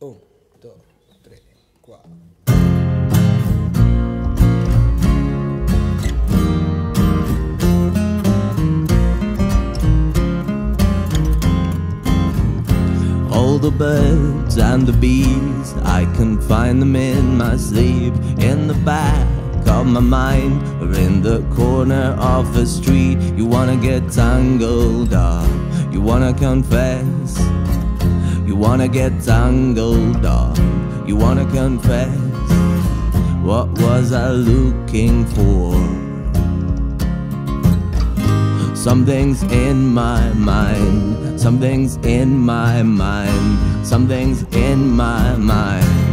1, all the birds and the bees I can find them in my sleep. In the back of my mind Or in the corner of the street. You wanna get tangled up You wanna confess wanna get tangled up, you wanna confess. What was I looking for? Something's in my mind, something's in my mind, something's in my mind.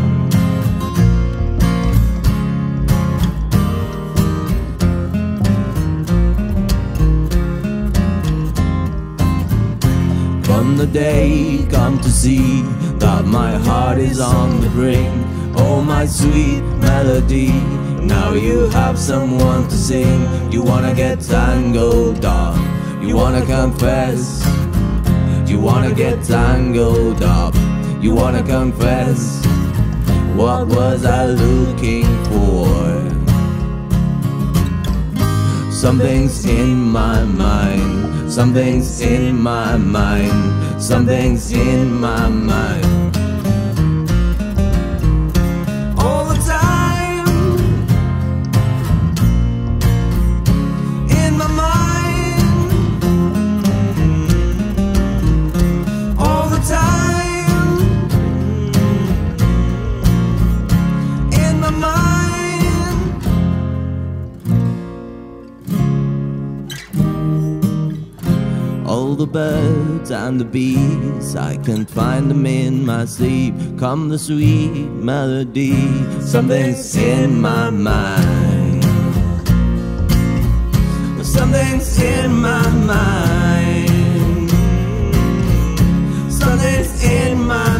The day, come to see that my heart is on the brink. Oh, my sweet melody. Now you have someone to sing. You wanna get tangled up. You wanna confess. You wanna get tangled up. You wanna confess. What was I looking for? Something's in my mind. Something's in my mind. Something's in my mind. The birds and the bees, I can find them in my sleep. Come the sweet melody, something's in my mind. Something's in my mind. Something's in my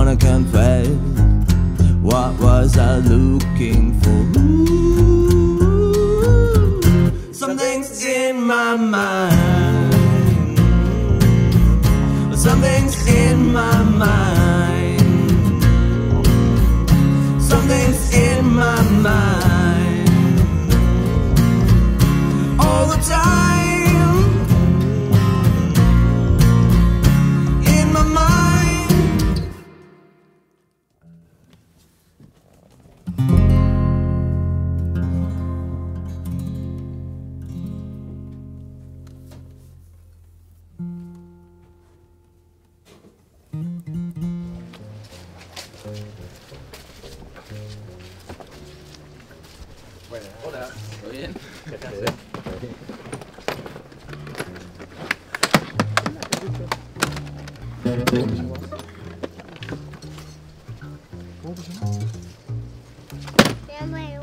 wanna confess. What was I looking for? Ooh, something's in my mind. Minha mãe,